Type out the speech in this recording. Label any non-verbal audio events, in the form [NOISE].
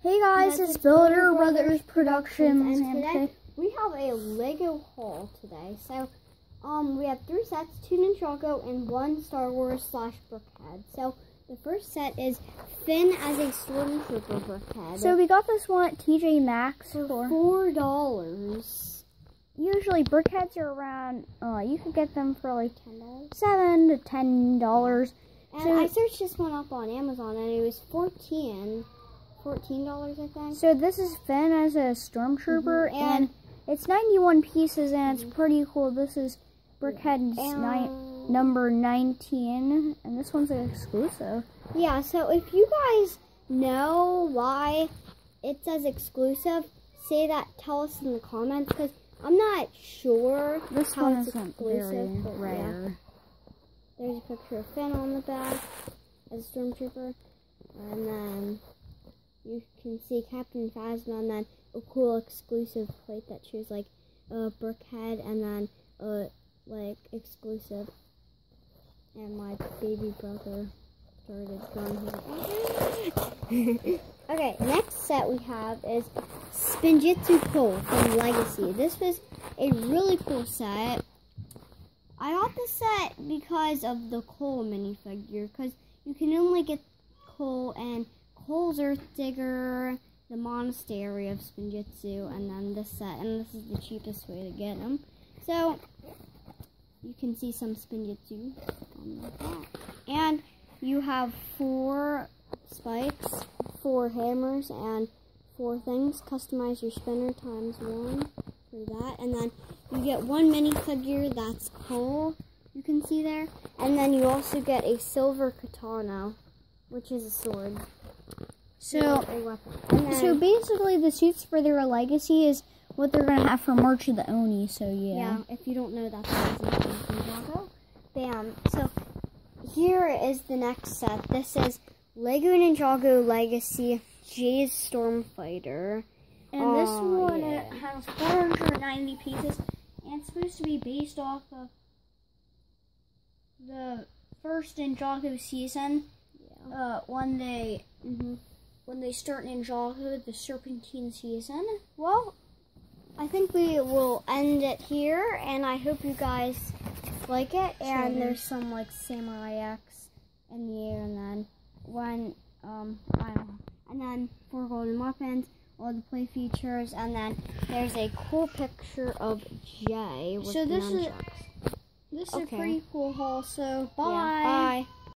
Hey guys, it's Builder Brothers, Brothers Productions, and today we have a Lego haul today. So, um, we have three sets: two Ninjago and one Star Wars slash Brickhead. So, the first set is Finn as a Stormtrooper Brickhead. So we got this one at TJ Maxx for, four dollars. Usually, Brickheads are around. Uh, you could get them for like ten dollars, seven to ten dollars. And so, I searched this one up on Amazon, and it was fourteen. dollars $14, I think. So this is Finn as a stormtrooper, mm -hmm. and, and, it's 91 pieces, and it's pretty cool. This is Brickhead's number 19, and this one's an exclusive. Yeah, so if you guys know why it says exclusive, say that, tell us in the comments, because I'm not sure this how one it's isn't exclusive. Very rare. Yeah. There's a picture of Finn on the back as a stormtrooper. And then you can see Captain Phasma, and then a cool exclusive plate that shows like a Brickhead, and then a like exclusive. And my baby brother started drawing. [LAUGHS] okay, next set we have is Spinjitzu Cole from Legacy. This was a really cool set. I got this set because of the Cole minifigure, because you can only get Cole and Cole's Earth Digger, the Monastery of Spinjitzu, and then this set, and this is the cheapest way to get them. So, you can see some Spinjitzu on the back. And you have four spikes, four hammers, and four things. Customize your spinner times one for that. And then you get one minifigure that's Cole, you can see there. And then you also get a silver katana, which is a sword. So a weapon. And then, So basically, the suits for their legacy is what they're gonna have for March of the Oni. So yeah. yeah, if you don't know, that's the reason for Ninjago. Bam. So here is the next set. This is Lego Ninjago Legacy Jay's Stormfighter. And this one yeah. it has 490 pieces, and it's supposed to be based off of the first Ninjago season. Yeah. Uh, when they hmm when they start Ninjago, the Serpentine season. Well, I think we will end it here, and I hope you guys like it. And there's some like Samurai X in the air, and then one, um, I don't know, and then four golden weapons, all the play features, and then there's a cool picture of Jay. With So this is- This is Okay. a pretty cool haul. So Yeah, bye. bye.